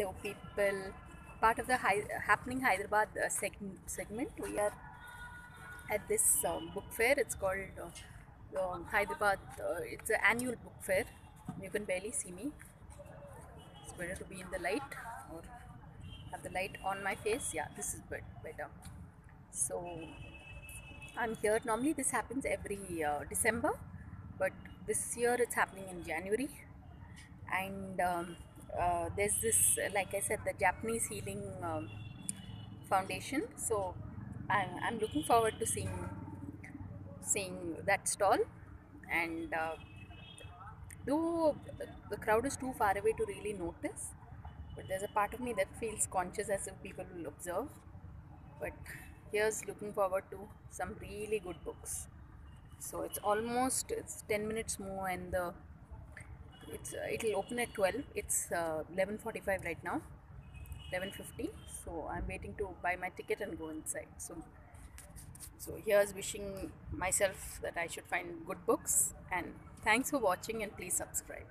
Hello, people. Part of the happening Hyderabad uh, seg- segment, we are at this um, book fair. It's called uh, um, Hyderabad. Uh, it's an annual book fair. You can barely see me. It's better to be in the light or have the light on my face. Yeah, this is bet- better. So I'm here. Normally, this happens every uh, December, but this year it's happening in January. And um, uh, there's this, uh, like I said, the Japanese Healing um, Foundation. So I'm, I'm looking forward to seeing seeing that stall. And uh, though the crowd is too far away to really notice, but there's a part of me that feels conscious as if people will observe. But here's looking forward to some really good books. So it's almost it's 10 minutes more and the it's uh, it'll open at 12 it's uh, 11:45 right now. 11:50 so I'm waiting to buy my ticket and go inside. So so here's wishing myself that I should find good books. And thanks for watching and please subscribe